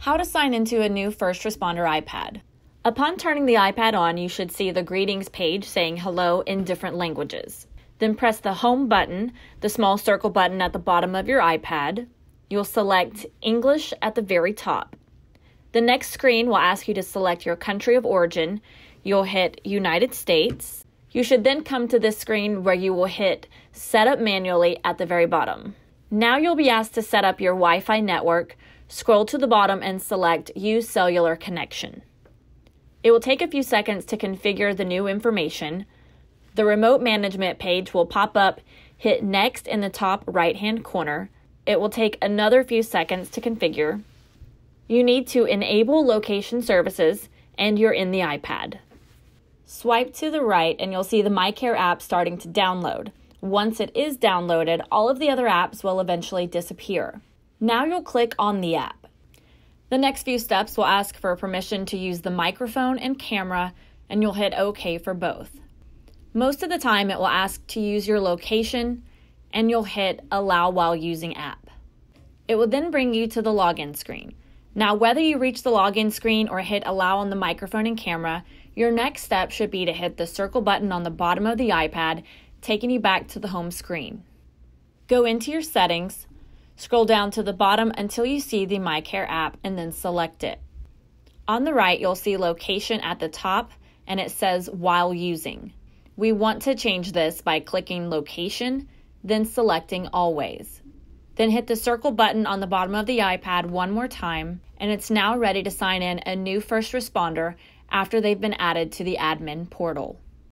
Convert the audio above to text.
How to sign into a new first responder iPad. Upon turning the iPad on, you should see the greetings page saying hello in different languages. Then press the home button, the small circle button at the bottom of your iPad. You'll select English at the very top. The next screen will ask you to select your country of origin. You'll hit United States. You should then come to this screen where you will hit Set up manually at the very bottom. Now you'll be asked to set up your Wi Fi network. Scroll to the bottom and select Use Cellular Connection. It will take a few seconds to configure the new information. The remote management page will pop up, hit Next in the top right hand corner. It will take another few seconds to configure. You need to enable location services and you're in the iPad. Swipe to the right and you'll see the MyCare app starting to download. Once it is downloaded, all of the other apps will eventually disappear. Now you'll click on the app. The next few steps will ask for permission to use the microphone and camera, and you'll hit OK for both. Most of the time, it will ask to use your location, and you'll hit Allow while using app. It will then bring you to the login screen. Now, whether you reach the login screen or hit allow on the microphone and camera, your next step should be to hit the circle button on the bottom of the iPad, taking you back to the home screen. Go into your settings, scroll down to the bottom until you see the MyCare app, and then select it. On the right, you'll see location at the top, and it says while using. We want to change this by clicking location, then selecting always. Then hit the circle button on the bottom of the iPad one more time, and it's now ready to sign in a new first responder after they've been added to the admin portal.